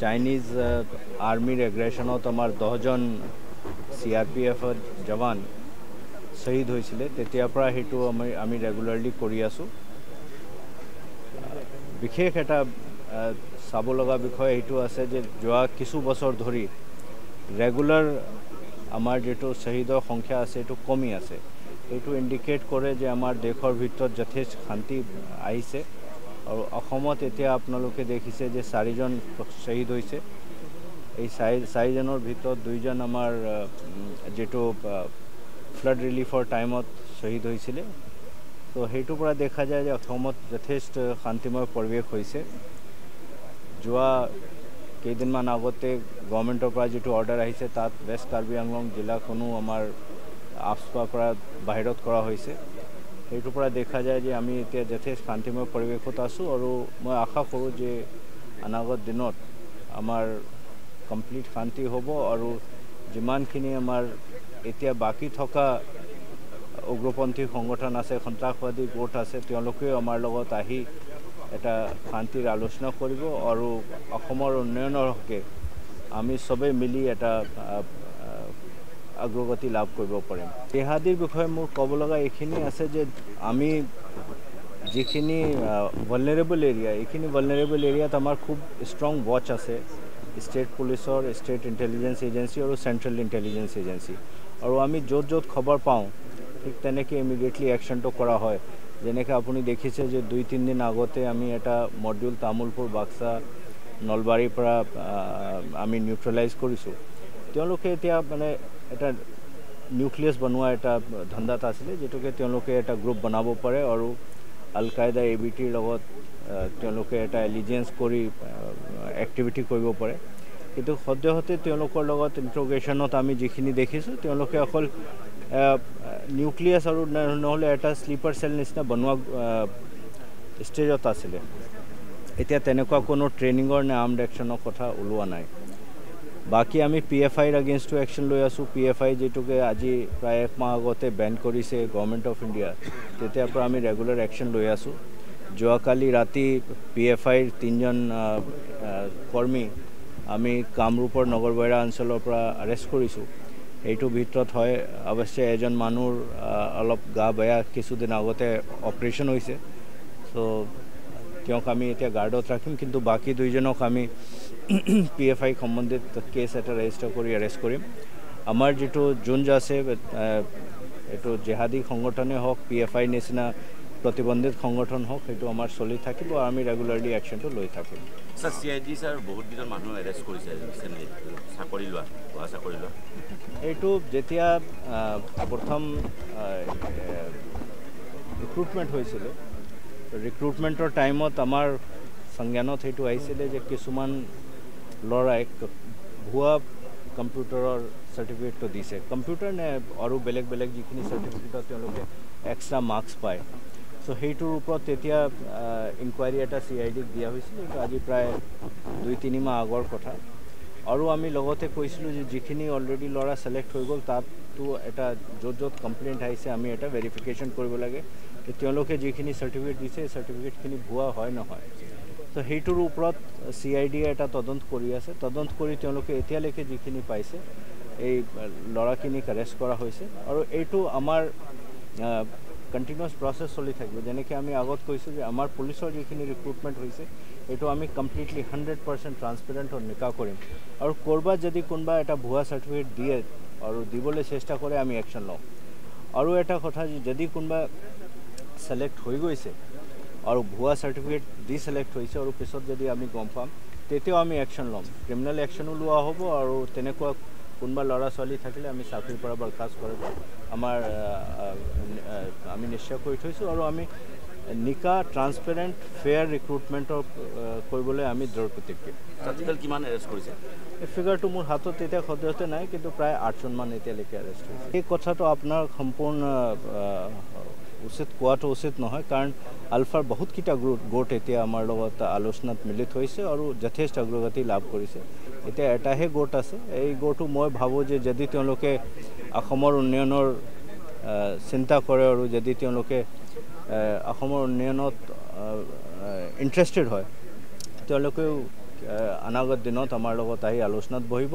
Chinese আৰ্মিৰ এগ্ৰেশ্যনত আমাৰ দহজন চি আৰ পি এফৰ জৱান শ্বহীদ হৈছিলে। তেতিয়াৰ পৰা সেইটো আমি আমি ৰেগুলাৰলি কৰি আছোঁ। বিশেষ এটা চাব লগা বিষয় এইটো আছে যে যোৱা কিছু বছৰ ধৰি ৰেগুলাৰ আমাৰ যিটো শ্বহীদৰ সংখ্যা আছে এইটো কমি আছে। এইটো ইণ্ডিকেট কৰে যে আমাৰ দেশৰ ভিতৰত যথেষ্ট শান্তি আহিছে। আৰু অসমত এতিয়া আপোনালোকে দেখিছে যে চাৰিজন শ্বহীদ হৈছে। এই চাৰি চাৰিজনৰ ভিতৰত দুইজন আমাৰ যিটো ফ্লাড ৰিলিফৰ টাইমত শ্বহীদ হৈছিলে। তো সেইটোৰ পৰা দেখা যায় যে অসমত যথেষ্ট শান্তিময় পৰিৱেশ হৈছে। যোৱা কেইদিনমান আগতে গভৰ্ণমেণ্টৰ পৰা যিটো অৰ্ডাৰ আহিছে তাত ৱেষ্ট কাৰ্বি আংলং জিলাখনো আমাৰ আফস্পাৰ পৰা বাহিৰত কৰা হৈছে। সেইটোৰ পৰা দেখা যায় যে আমি এতিয়া যথেষ্ট শান্তিময় পৰিৱেশত আছোঁ আৰু মই আশা কৰোঁ যে অনাগত দিনত আমাৰ কমপ্লিট শান্তি হ'ব আৰু যিমানখিনি আমাৰ এতিয়া বাকী থকা উগ্ৰপন্থী সংগঠন আছে সন্ত্ৰাসবাদী গোট আছে তেওঁলোকেও আমাৰ লগত আহি এটা শান্তিৰ আলোচনা কৰিব আৰু অসমৰ উন্নয়নৰ হকে আমি চবেই মিলি এটা অগ্ৰগতি লাভ কৰিব পাৰিম। জেহাদীৰ বিষয়ে মোৰ ক'ব লগা এইখিনি আছে যে আমি যিখিনি ভলনেৰেবল এৰিয়া এইখিনি ভলনেৰেবল এৰিয়াত আমাৰ খুব ষ্ট্ৰং ৱাচ আছে। ষ্টেট পুলিচৰ ষ্টেট ইণ্টেলিজেঞ্চ এজেঞ্চি আৰু চেণ্ট্ৰেল ইণ্টেলিজেঞ্চ এজেঞ্চি আৰু আমি য'ত য'ত খবৰ পাওঁ ঠিক তেনেকৈ ইমিডিয়েটলি একশ্যনটো কৰা হয়। যেনেকৈ আপুনি দেখিছে যে দুই তিনিদিন আগতে আমি এটা মডিউল তামোলপুৰ বাক্সা নলবাৰীৰ পৰা আমি নিউট্ৰেলাইজ কৰিছোঁ। তেওঁলোকে এতিয়া মানে এটা নিউক্লিয়াছ বনোৱা এটা ধান্দাত আছিলে যিটোকে তেওঁলোকে এটা গ্ৰুপ বনাব পাৰে আৰু আল কায়দা এ বি টিৰ লগত তেওঁলোকে এটা এলিজেঞ্চ কৰি এক্টিভিটি কৰিব পাৰে। কিন্তু সদ্যহতে তেওঁলোকৰ লগত ইণ্ট্ৰগেশ্যনত আমি যিখিনি দেখিছোঁ তেওঁলোকে অকল নিউক্লিয়াছ আৰু নহ'লে এটা শ্লিপাৰ চেল নিচিনা বনোৱা ষ্টেজত আছিলে। এতিয়া তেনেকুৱা কোনো ট্ৰেইনিঙৰ নে আৰ্মড একশ্যনৰ কথা ওলোৱা নাই। বাকী আমি পি এফ আইৰ এগেইনষ্টটো একশ্যন লৈ আছোঁ। পি এফ আই যিটোকে আজি প্ৰায় এক মাহ আগতে বেন কৰিছে গভৰ্ণমেণ্ট অফ ইণ্ডিয়া তেতিয়াৰ পৰা আমি ৰেগুলাৰ একশ্যন লৈ আছোঁ। যোৱাকালি ৰাতি পি এফ আইৰ তিনিজন কৰ্মী আমি কামৰূপৰ নগৰবৈৰা অঞ্চলৰ পৰা এৰেষ্ট কৰিছোঁ। এইটোৰ ভিতৰত হয় অৱশ্যে এজন মানুহৰ অলপ গা বেয়া কিছুদিন আগতে অপাৰেশ্যন হৈছে। চ' তেওঁক আমি এতিয়া গাৰ্ডত ৰাখিম কিন্তু বাকী দুইজনক আমি পি এফ আই সম্বন্ধিত কেছ এটা ৰেজিষ্টাৰ কৰি এৰেষ্ট কৰিম আমাৰ যিটো জোঞ্জ আছে এইটো জেহাদী সংগঠনেই হওক পি এফ আইৰ নিচিনা প্ৰতিবন্ধিত সংগঠন হওক সেইটো আমাৰ চলি থাকিব আৰু আমি ৰেগুলাৰলি একশ্যনটো লৈ থাকিম sir C I D sir বহুত কেইজন মানুহ এৰেষ্ট কৰিছে চাকৰি লোৱা চাকৰি লোৱা এইটো যেতিয়া প্ৰথম ৰিক্ৰুটমেণ্ট হৈছিলে ৰিক্ৰুটমেণ্টৰ টাইমত আমাৰ সংজ্ঞানত সেইটো আহিছিলে যে কিছুমান ল'ৰাই ভুৱা কম্পিউটাৰৰ চাৰ্টিফিকেটটো দিছে। কম্পিউটাৰ নে আৰু বেলেগ বেলেগ যিখিনি চাৰ্টিফিকেটত তেওঁলোকে এক্সট্ৰা মাৰ্কছ পায়। চ' সেইটোৰ ওপৰত তেতিয়া ইনকুৱাৰী এটা চি আই ডিক দিয়া হৈছিল। এইটো আজি প্ৰায় দুই তিনি মাহ আগৰ কথা। আৰু আমি লগতে কৈছিলোঁ যে যিখিনি অলৰেডি ল'ৰা ছিলেক্ট হৈ গ'ল তাতো এটা য'ত য'ত কমপ্লেইণ্ট আহিছে আমি এটা ভেৰিফিকেশ্যন কৰিব লাগে যে তেওঁলোকে যিখিনি চাৰ্টিফিকেট দিছে সেই চাৰ্টিফিকেটখিনি ভুৱা হয় নহয়। ত' সেইটোৰ ওপৰত চি আই ডিয়ে এটা তদন্ত কৰি আছে। তদন্ত কৰি তেওঁলোকে এতিয়ালৈকে যিখিনি পাইছে এই ল'ৰাখিনিক এৰেষ্ট কৰা হৈছে। আৰু এইটো আমাৰ কণ্টিনিউৱাছ প্ৰচেছ চলি থাকিব। যেনেকৈ আমি আগত কৈছোঁ যে আমাৰ পুলিচৰ যিখিনি ৰিক্ৰুটমেণ্ট হৈছে এইটো আমি কমপ্লিটলি হাণ্ড্ৰেড পাৰ্চেণ্ট ট্ৰান্সপেৰেণ্ট নিকা কৰিম। আৰু ক'ৰবাত যদি কোনোবা এটা ভুৱা চাৰ্টিফিকেট দিয়ে আৰু দিবলৈ চেষ্টা কৰে আমি একশ্যন লওঁ। আৰু এটা কথা যদি কোনোবা ছিলেক্ট হৈ গৈছে আৰু ভুৱা চাৰ্টিফিকেট দি ছিলেক্ট হৈছে আৰু পিছত যদি আমি গম পাম তেতিয়াও আমি একশ্যন ল'ম। ক্ৰিমিনেল একশ্যনো লোৱা হ'ব আৰু তেনেকুৱা কোনোবা ল'ৰা ছোৱালী থাকিলে আমি চাকৰিৰ পৰা বৰখাস্ত কৰিব আমাৰ আমি নিশ্চয় কৰি থৈছোঁ আৰু আমি নিকা ট্ৰান্সপেৰেণ্ট ফেয়াৰ ৰিক্ৰুটমেণ্টৰ কৰিবলৈ আমি দৃঢ় প্ৰতিজ্ঞ কিমান এৰেষ্ট কৰিছে? এই ফিগাৰটো মোৰ হাতত এতিয়া সদ্যহতে নাই কিন্তু প্ৰায় আঠজনমান এতিয়ালৈকে এৰেষ্ট হৈছে। এই কথাটো আপোনাৰ সম্পূৰ্ণ উচিত কোৱাটো উচিত নহয় কাৰণ আলফাৰ বহুতকেইটা গ্ৰুপ গোট এতিয়া আমাৰ লগত আলোচনাত মিলিত হৈছে আৰু যথেষ্ট অগ্ৰগতি লাভ কৰিছে। এতিয়া এটাহে গোট আছে। এই গোটটো মই ভাবোঁ যে যদি তেওঁলোকে অসমৰ উন্নয়নৰ চিন্তা কৰে আৰু যদি তেওঁলোকে অসমৰ উন্নয়নত ইণ্টাৰেষ্টেড হয় তেওঁলোকেও অনাগত দিনত আমাৰ লগত আহি আলোচনাত বহিব।